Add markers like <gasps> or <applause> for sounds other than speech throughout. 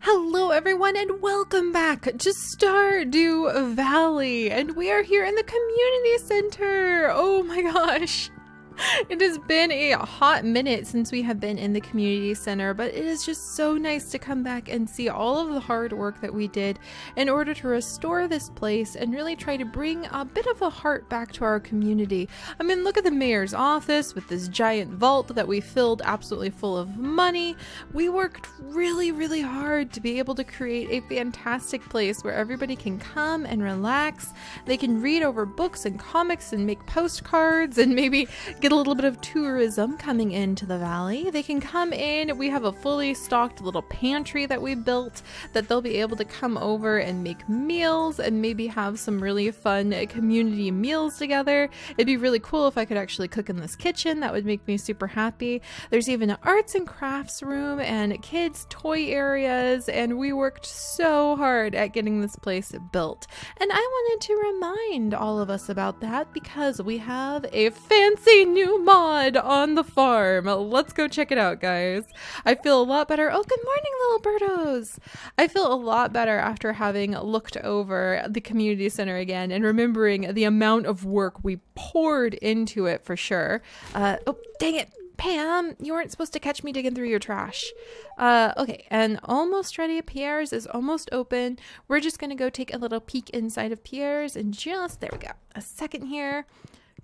Hello, everyone, and welcome back to Stardew Valley. And we are here in the community center. Oh my <laughs> gosh. <laughs> It has been a hot minute since we have been in the community center, but it is just so nice to come back and see all of the hard work that we did in order to restore this place and really try to bring a bit of a heart back to our community. I mean, look at the mayor's office with this giant vault that we filled absolutely full of money. We worked really, really hard to be able to create a fantastic place where everybody can come and relax. They can read over books and comics and make postcards and maybe get get a little bit of tourism coming into the valley. They can come in. We have a fully stocked little pantry that we built that they'll be able to come over and make meals and maybe have some really fun community meals together. It'd be really cool if I could actually cook in this kitchen. That would make me super happy. There's even an arts and crafts room and kids' toy areas, and we worked so hard at getting this place built. And I wanted to remind all of us about that because we have a fancy new mod on the farm. Let's go check it out, guys. I feel a lot better. Oh, good morning, little birdos. I feel a lot better after having looked over the community center again and remembering the amount of work we poured into it for sure. Uh, oh, dang it. Pam, you weren't supposed to catch me digging through your trash. Uh, okay, and almost ready. Pierre's is almost open. We're just gonna go take a little peek inside of Pierre's and just, there we go. A second here.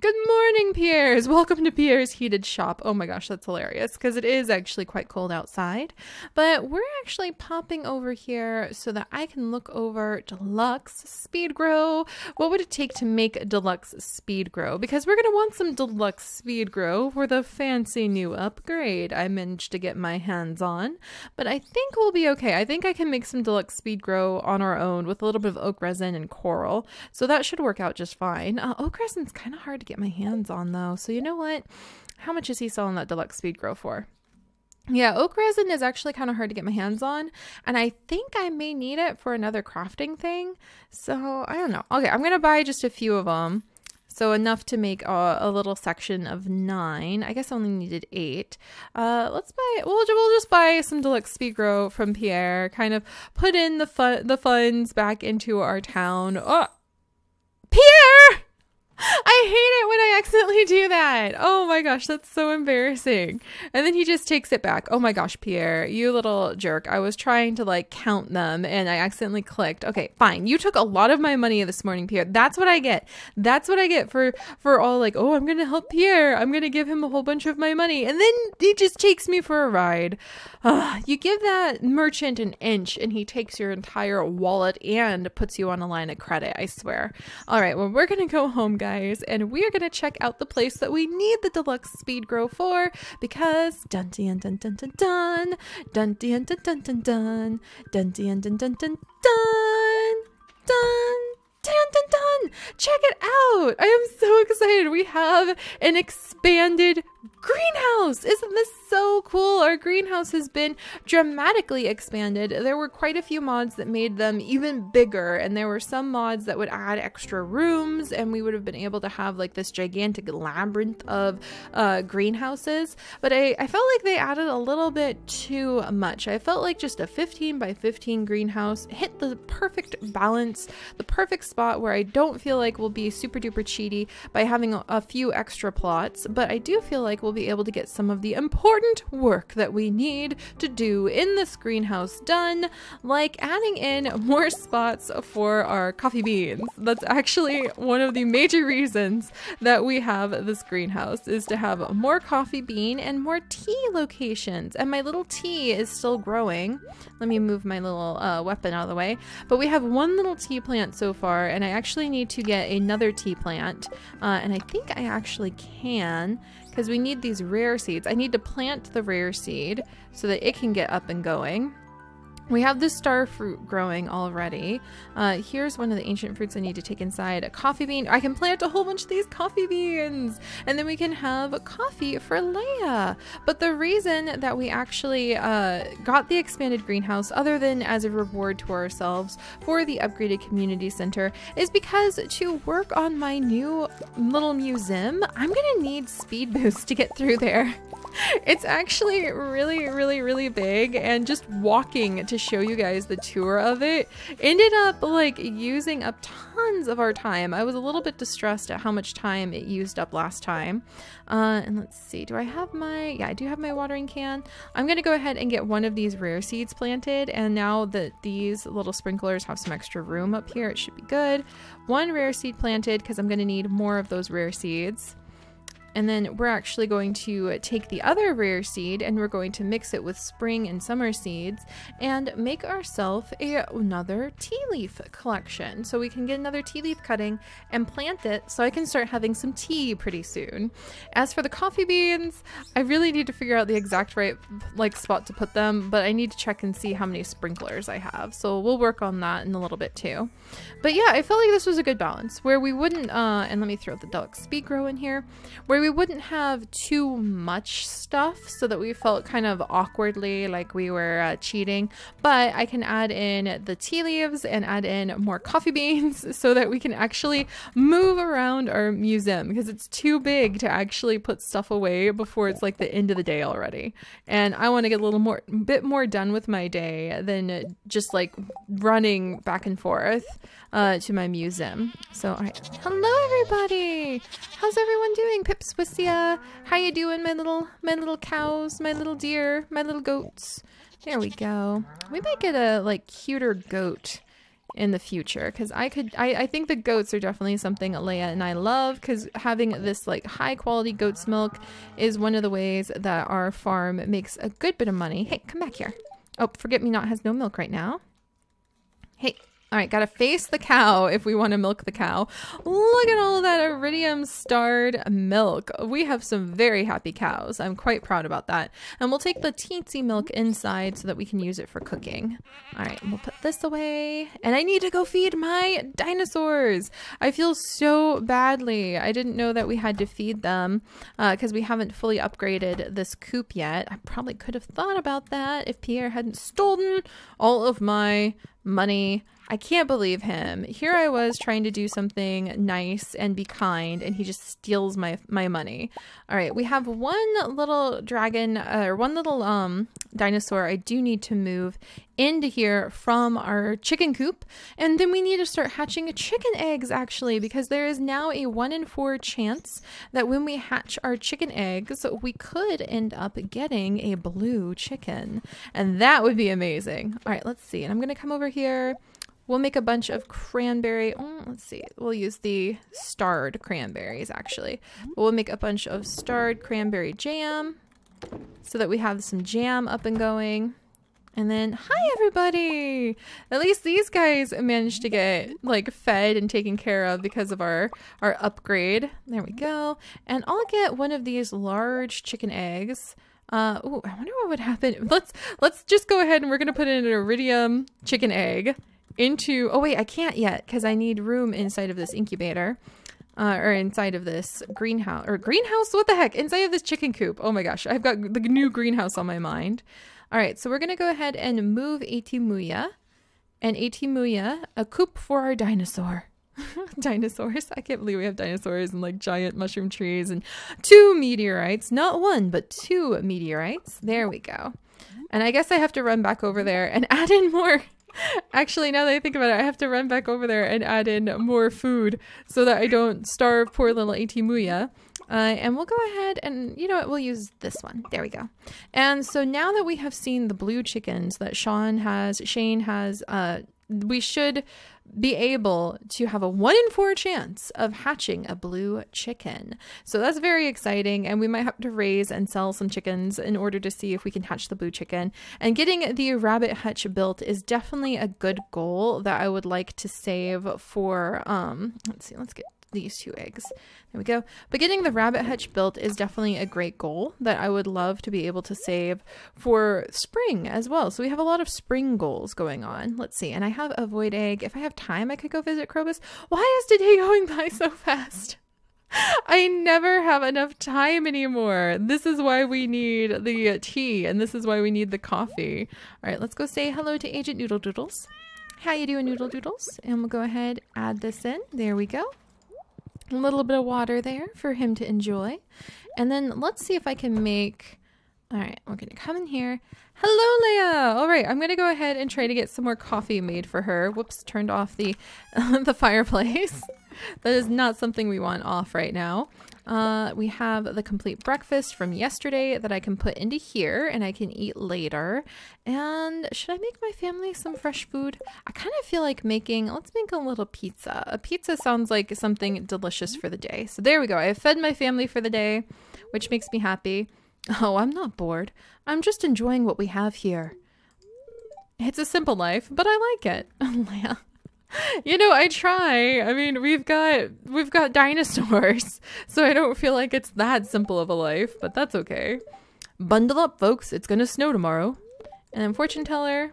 Good morning, Pierre's. Welcome to Pierre's Heated Shop. Oh my gosh, that's hilarious because it is actually quite cold outside. But we're actually popping over here so that I can look over Deluxe Speed Grow. What would it take to make Deluxe Speed Grow? Because we're going to want some Deluxe Speed Grow for the fancy new upgrade I managed to get my hands on. But I think we'll be okay. I think I can make some Deluxe Speed Grow on our own with a little bit of oak resin and coral. So that should work out just fine. Uh, oak resin's kind of hard to get my hands on though. So you know what? How much is he selling that deluxe speed grow for? Yeah, oak resin is actually kind of hard to get my hands on, and I think I may need it for another crafting thing. So I don't know. Okay, I'm gonna buy just a few of them. So enough to make a, a, little section of nine. I guess I only needed eight. Uh, let's buy. We'll we'll just buy some deluxe speed grow from Pierre. Kind of put in the fun the funds back into our town. Oh, Pierre! I hate it when Do that. Oh my gosh, that's so embarrassing. And then he just takes it back. Oh my gosh, Pierre, you little jerk. I was trying to like count them and I accidentally clicked. Okay, fine. You took a lot of my money this morning, Pierre. That's what I get. That's what I get for for all like, "Oh, I'm going to help Pierre. I'm going to give him a whole bunch of my money." And then he just takes me for a ride. Uh, you give that merchant an inch and he takes your entire wallet and puts you on a line of credit, I swear. All right, well, we're going to go home, guys guys, and we are going to check out the place that we need the deluxe speed grow for because dun dun dun dun dun dun dun dun dun dun dun dun dun dun dun dun dun dun dun Dun dun dun! Check it out! I am so excited. We have an expanded greenhouse. Isn't this so cool? Our greenhouse has been dramatically expanded. There were quite a few mods that made them even bigger, and there were some mods that would add extra rooms, and we would have been able to have like this gigantic labyrinth of uh, greenhouses. But I, I felt like they added a little bit too much. I felt like just a 15 by 15 greenhouse hit the perfect balance, the perfect spot where I don't feel like we'll be super duper cheaty by having a, a few extra plots, but I do feel like we'll be able to get some of the important important work that we need to do in this greenhouse done, like adding in more spots for our coffee beans. That's actually one of the major reasons that we have this greenhouse is to have more coffee bean and more tea locations. And my little tea is still growing. Let me move my little uh, weapon out of the way. But we have one little tea plant so far, and I actually need to get another tea plant. Uh, and I think I actually can because we need these rare seeds. I need to plant the rare seed so that it can get up and going. We have the star fruit growing already. Uh, here's one of the ancient fruits I need to take inside. A coffee bean. I can plant a whole bunch of these coffee beans. And then we can have coffee for Leia. But the reason that we actually uh, got the expanded greenhouse, other than as a reward to ourselves for the upgraded community center, is because to work on my new little museum, I'm going to need speed boost to get through there. <laughs> it's actually really, really, really big and just walking to show you guys the tour of it ended up like using up tons of our time. I was a little bit distressed at how much time it used up last time. Uh, and let's see, do I have my, yeah, I do have my watering can. I'm going to go ahead and get one of these rare seeds planted. And now that these little sprinklers have some extra room up here, it should be good. One rare seed planted because I'm going to need more of those rare seeds. And then we're actually going to take the other rare seed and we're going to mix it with spring and summer seeds and make ourselves another tea leaf collection. So we can get another tea leaf cutting and plant it so I can start having some tea pretty soon. As for the coffee beans, I really need to figure out the exact right like spot to put them, but I need to check and see how many sprinklers I have. So we'll work on that in a little bit too. But yeah, I felt like this was a good balance where we wouldn't, uh, and let me throw the deluxe speed grow in here, where we wouldn't have too much stuff so that we felt kind of awkwardly like we were uh, cheating. But I can add in the tea leaves and add in more coffee beans <laughs> so that we can actually move around our museum because it's too big to actually put stuff away before it's like the end of the day already. And I want to get a little more, bit more done with my day than just like running back and forth uh, to my museum. So, all right. Hello, everybody. How's everyone doing? Pips Wissia. How you doing, my little, my little cows, my little deer, my little goats? There we go. We might get a like cuter goat in the future because I could I, I think the goats are definitely something Leia and I love because having this like high quality goat's milk is one of the ways that our farm makes a good bit of money. Hey, come back here. Oh, forget me not has no milk right now. Hey, all right, gotta face the cow if we want to milk the cow. Look at all that iridium starred milk. We have some very happy cows. I'm quite proud about that. And we'll take the teensy milk inside so that we can use it for cooking. All right, we'll put this away. And I need to go feed my dinosaurs. I feel so badly. I didn't know that we had to feed them because uh, we haven't fully upgraded this coop yet. I probably could have thought about that if Pierre hadn't stolen all of my money I can't believe him. Here I was trying to do something nice and be kind, and he just steals my my money. All right, we have one little dragon uh, or one little um dinosaur. I do need to move into here from our chicken coop, and then we need to start hatching chicken eggs actually, because there is now a one in four chance that when we hatch our chicken eggs, we could end up getting a blue chicken, and that would be amazing. All right, let's see. And I'm gonna come over here. We'll make a bunch of cranberry. Oh, let's see. We'll use the starred cranberries actually. But we'll make a bunch of starred cranberry jam so that we have some jam up and going. And then, hi everybody! At least these guys managed to get like fed and taken care of because of our, our upgrade. There we go. And I'll get one of these large chicken eggs. Uh, ooh, I wonder what would happen. Let's, let's just go ahead and we're going to put in an iridium chicken egg into, oh wait, I can't yet because I need room inside of this incubator. Uh, or inside of this greenhouse, or greenhouse? What the heck? Inside of this chicken coop. Oh my gosh, I've got the new greenhouse on my mind. All right, so we're going to go ahead and move Atimuya. And Atimuya, a coop for our dinosaur. <laughs> dinosaurs. I can't believe we have dinosaurs and like giant mushroom trees and two meteorites. Not one, but two meteorites. There we go. And I guess I have to run back over there and <laughs> add in more Actually, now that I think about it, I have to run back over there and add in more food so that I don't starve poor little Atimuya. Uh, and we'll go ahead and, you know what, we'll use this one. There we go. And so now that we have seen the blue chickens that Sean has, Shane has, uh, we should be able to have a one in four chance of hatching a blue chicken. So that's very exciting. And we might have to raise and sell some chickens in order to see if we can hatch the blue chicken. And getting the rabbit hutch built is definitely a good goal that I would like to save for, um, let's see, let's get these two eggs. There we go. But getting the rabbit hutch built is definitely a great goal that I would love to be able to save for spring as well. So we have a lot of spring goals going on. Let's see. And I have a void egg. If I have time, I could go visit Krobus. Why is today <laughs> going by so fast? I never have enough time anymore. This is why we need the tea and this is why we need the coffee. All right, let's go say hello to Agent Noodle Doodles. How you doing, Noodle Doodles? And we'll go ahead, add this in. There we go a little bit of water there for him to enjoy. And then let's see if I can make All right, we're gonna come in here. Hello, Leia. All right, I'm gonna go ahead and try to get some more coffee made for her. Whoops, turned off the <laughs> the fireplace. <laughs> that is not something we want off right now. Uh, we have the complete breakfast from yesterday that I can put into here and I can eat later. And should I make my family some fresh food? I kind of feel like making, let's make a little pizza. A pizza sounds like something delicious for the day. So there we go. I have fed my family for the day, which makes me happy. Oh, I'm not bored. I'm just enjoying what we have here. It's a simple life, but I like it. <laughs> You know, I try. I mean, we've got we've got dinosaurs, <laughs> so I don't feel like it's that simple of a life, but that's okay. Bundle up, folks. It's gonna snow tomorrow. And then fortune teller.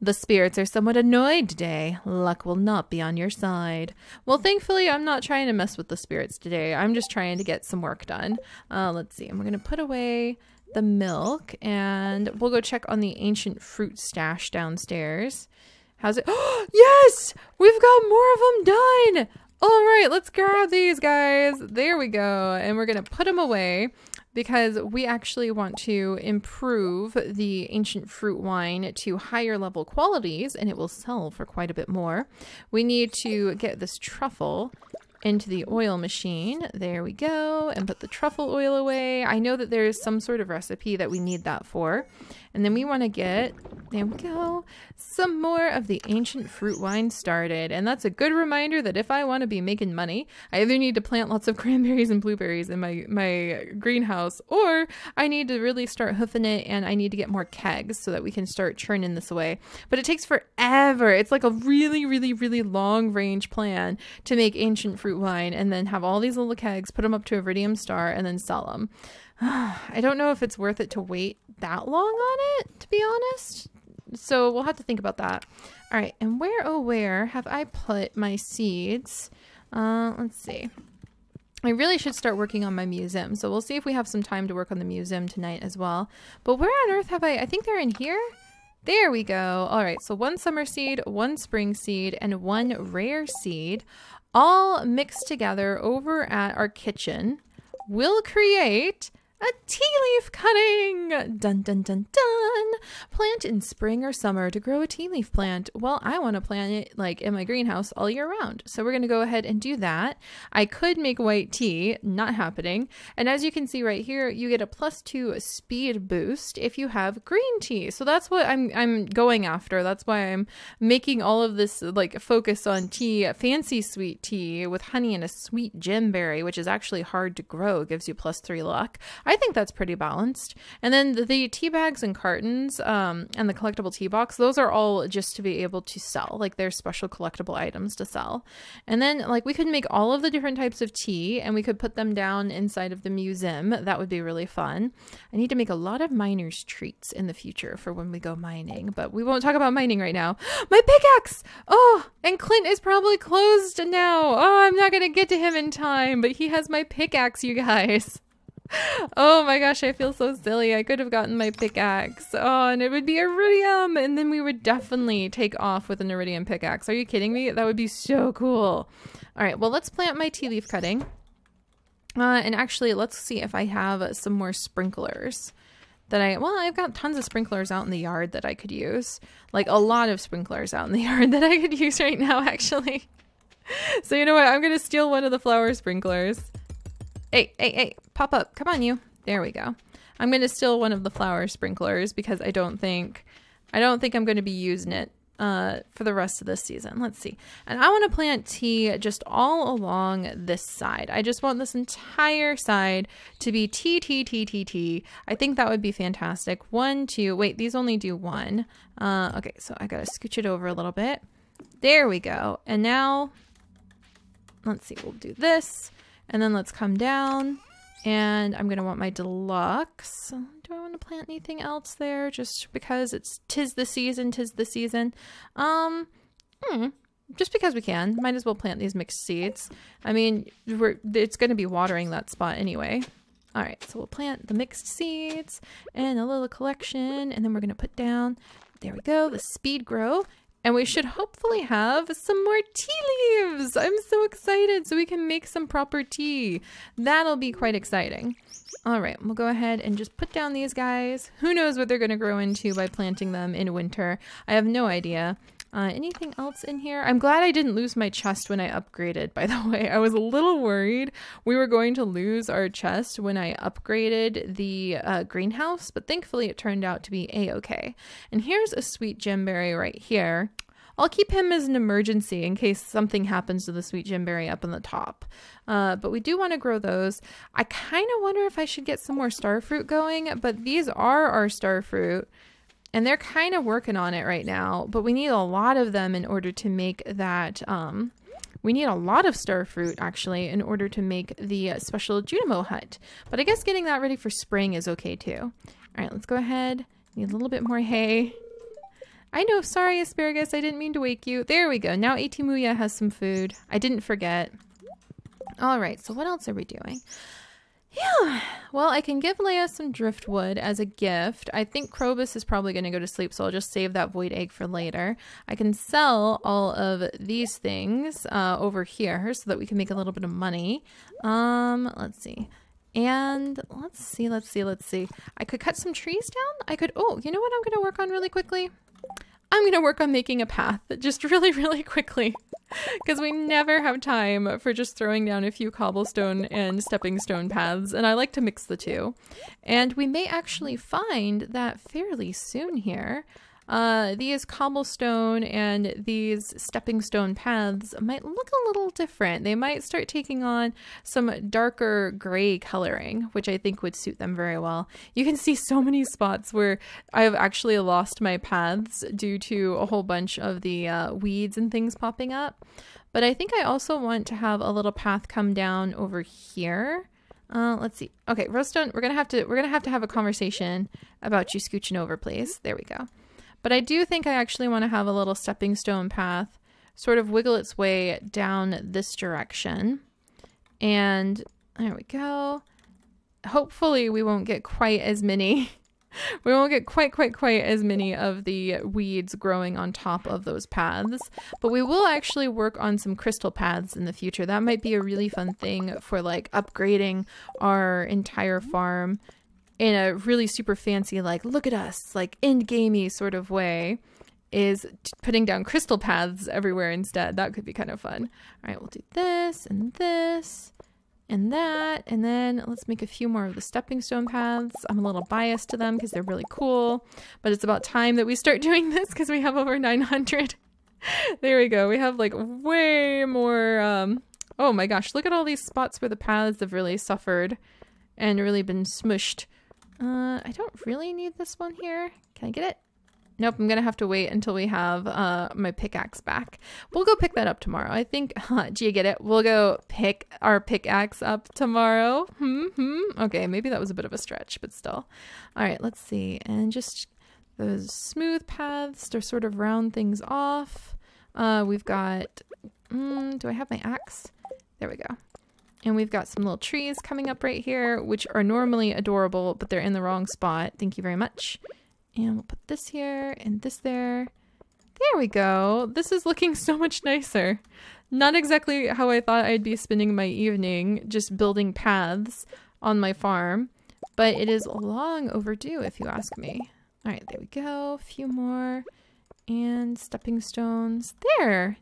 The spirits are somewhat annoyed today. Luck will not be on your side. Well, thankfully, I'm not trying to mess with the spirits today. I'm just trying to get some work done. Uh, let's see. I'm going to put away the milk and we'll go check on the ancient fruit stash downstairs. How's it? <gasps> yes! We've got more of them done! All right, let's grab these guys. There we go. And we're going to put them away because we actually want to improve the ancient fruit wine to higher level qualities and it will sell for quite a bit more. We need to get this truffle into the oil machine. There we go. And put the truffle oil away. I know that there's some sort of recipe that we need that for. And then we want to get, there we go, some more of the ancient fruit wine started. And that's a good reminder that if I want to be making money, I either need to plant lots of <laughs> cranberries and blueberries in my, my greenhouse, or I need to really start hoofing it and I need to get more kegs so that we can start churning this away. But it takes forever. It's like a really, really, really long range plan to make ancient fruit wine and then have all these little kegs, put them up to a Iridium star, and then sell them. <sighs> I don't know if it's worth it to wait that long on it, to be honest. So we'll have to think about that. All right, and where, oh, where have I put my seeds? Uh, let's see. I really should start working on my museum. So we'll see if we have some time to work on the museum tonight as well. But where on earth have I, I think they're in here? There we go. All right, so one summer seed, one spring seed, and one rare seed all mixed together over at our kitchen will create a tea leaf cutting! Dun dun dun dun! Plant in spring or summer to grow a tea leaf plant. Well, I want to plant it like in my greenhouse all year round. So we're going to go ahead and do that. I could make white tea, not happening. And as you can see right here, you get a plus two speed boost if you have green tea. So that's what I'm, I'm going after. That's why I'm making all of this like focus on tea, fancy sweet tea with honey and a sweet gem berry, which is actually hard to grow, gives you plus three luck. I think that's pretty balanced. And then the, the tea bags and cartons um, and the collectible tea box, those are all just to be able to sell. Like they're special collectible items to sell. And then like we could make all of the different types of tea and we could put them down inside of the museum. That would be really fun. I need to make a lot of miner's treats in the future for when we go mining, but we won't talk about mining right now. <gasps> My pickaxe! Oh, and Clint is probably closed now. Oh, I'm not going to get to him in time, but he has my pickaxe, you guys oh my gosh, I feel so silly. I could have gotten my pickaxe. Oh, and it would be iridium. And then we would definitely take off with an iridium pickaxe. Are you kidding me? That would be so cool. All right, well, let's plant my tea leaf cutting. Uh, and actually, let's see if I have some more sprinklers that I, well, I've got tons of sprinklers out in the yard that I could use. Like a lot of sprinklers out in the <laughs> yard that I could use right now, actually. <laughs> so you know what? I'm going to steal one of the flower sprinklers. Hey, hey, hey, pop up. Come on, you. There we go. I'm going to steal one of the flower sprinklers because I don't think, I don't think I'm going to be using it uh, for the rest of this season. Let's see. And I want to plant tea just all along this side. I just want this entire side to be tea, tea, tea, tea, tea. I think that would be fantastic. One, two, wait, these only do one. Uh, okay, so I got to scooch it over a little bit. There we go. And now, let's see, we'll do this. And then let's come down and I'm going to want my deluxe. Do I want to plant anything else there just because it's tis the season, tis the season? Um, hmm, just because we can. Might as well plant these mixed seeds. I mean, we're it's going to be watering that spot anyway. All right, so we'll plant the mixed seeds and a little collection, and then we're going to put down, there we go, the speed grow And we should hopefully have some more tea leaves. I'm so excited so we can make some proper tea. That'll be quite exciting. All right, we'll go ahead and just put down these guys. Who knows what they're going to grow into by planting them in winter. I have no idea. Uh, anything else in here? I'm glad I didn't lose my chest when I upgraded, by <laughs> the way. I was a little worried we were going to lose our chest when I upgraded the uh, greenhouse, but thankfully it turned out to be a-okay. And here's a sweet gemberry right here. I'll keep him as an emergency in case something happens to the sweet gemberry up on the top. Uh, but we do want to grow those. I kind of wonder if I should get some more starfruit going, but these are our star fruit and they're kind of working on it right now, but we need a lot of them in order to make that, um, we need a lot of star fruit actually in order to make the special Junimo hut. But I guess getting that ready for spring is okay too. All right, let's go ahead. Need a little bit more hay. I know, sorry asparagus, I didn't mean to wake you. There we go, now Atimuya has some food. I didn't forget. All right, so what else are we doing? Yeah, well, I can give Leia some driftwood as a gift. I think Krobus is probably going to go to sleep, so I'll just save that void egg for later. I can sell all of these things uh, over here so that we can make a little bit of money. Um, let's see. And let's see, let's see, let's see. I could cut some trees down. I could, oh, you know what I'm going to work on really quickly? I'm going to work on making a path just <laughs> really, really quickly <laughs> because we never have time for just throwing down a few cobblestone and stepping stone paths, and I like to mix the two. And we may actually find that fairly soon here. Uh, these cobblestone and these stepping stone paths might look a little different. They might start taking on some darker gray coloring, which I think would suit them very well. You can see so many spots where I've actually lost my paths due to a whole bunch of the uh, weeds and things popping up. But I think I also want to have a little path come down over here. Uh, let's see. Okay, Rosestone, we're gonna have to we're gonna have to have a conversation about you scooching over, please. There we go. But I do think I actually want to have a little stepping stone path sort of wiggle its way down this direction. And there we go. Hopefully we won't get quite as many <laughs> we won't get quite quite quite as many of the weeds growing on top of those paths but we will actually work on some crystal paths in the future that might be a really fun thing for like upgrading our entire farm in a really super fancy, like, look at us, like end gamey sort of way, is putting down crystal paths everywhere instead. That could be kind of fun. All right, we'll do this and this and that. And then let's make a few more of the stepping stone paths. I'm a little biased to them because they're really cool, but it's about time that we start <laughs> doing this because we have over 900. <laughs> there we go. We have like way more. Um, oh my gosh, look at all these spots where the paths have really suffered and really been smushed. Uh, I don't really need this one here. Can I get it? Nope, I'm gonna have to wait until we have uh, my pickaxe back. We'll go pick that up tomorrow. I think, <laughs> huh, do you get it? We'll go pick our pickaxe up tomorrow. Hmm, hmm. Okay, maybe that was a bit of a stretch, but still. All right, let's see. And just those smooth paths to sort of round things off. Uh, we've got, mm, do I have my axe? There we go. And we've got some little trees coming up right here, which are normally adorable, but they're in the wrong spot. Thank you very much. And we'll put this here and this there. There we go. This is looking <laughs> so much nicer. Not exactly how I thought I'd be spending my evening, just building paths on my farm, but it is long overdue if you ask me. All right, there we go. A few more. And stepping stones. There.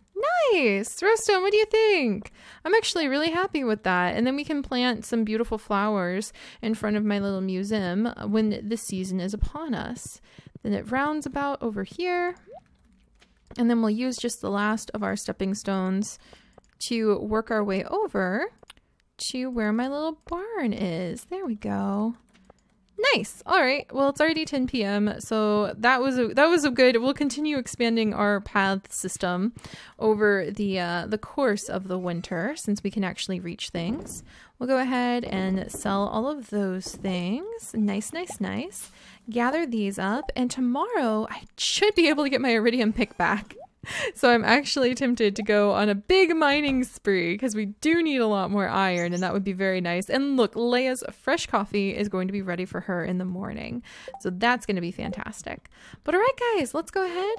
Nice! Rostone, what do you think? I'm actually really happy with that. And then we can plant some beautiful flowers in front of my little museum when the season is upon us. Then it rounds about over here. And then we'll use just the last of our stepping stones to work our way over to where my little barn is. There we go. Nice. All right. Well, it's already 10 p.m. So that was a, that was a good. We'll continue expanding our path system over the uh, the course of the winter since we can actually reach things. We'll go ahead and sell all of those things. Nice, nice, nice. Gather these up, and tomorrow I should be able to get my iridium pick back. <laughs> So I'm actually tempted to go on a big mining spree because we do need a lot more iron and that would be very nice. And look, Leia's fresh coffee is going to be ready for her in the morning. So that's going to be fantastic. But all right, guys, let's go ahead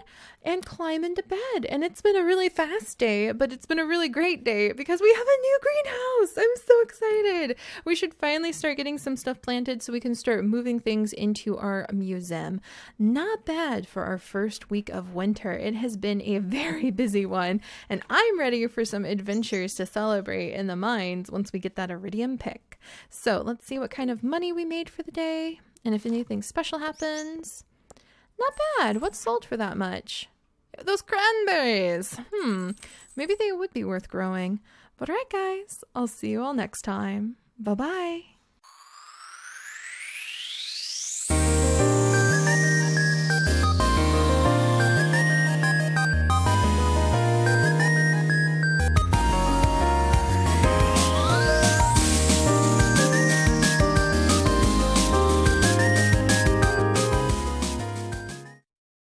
and climb into bed. And it's been a really fast day, but it's been a really great day because we have a new greenhouse. I'm so excited. We should finally start getting some stuff planted so we can start moving things into our museum. Not bad for our first week of winter. It has been a <laughs> very busy one, and I'm ready for some adventures to celebrate in the mines once we get that iridium pick. So let's see what kind of money we made for the day, and if anything special happens. Not bad. What sold for that much? Those cranberries. Hmm. Maybe they would be worth growing. But alright, guys. I'll see you all next time. Bye bye.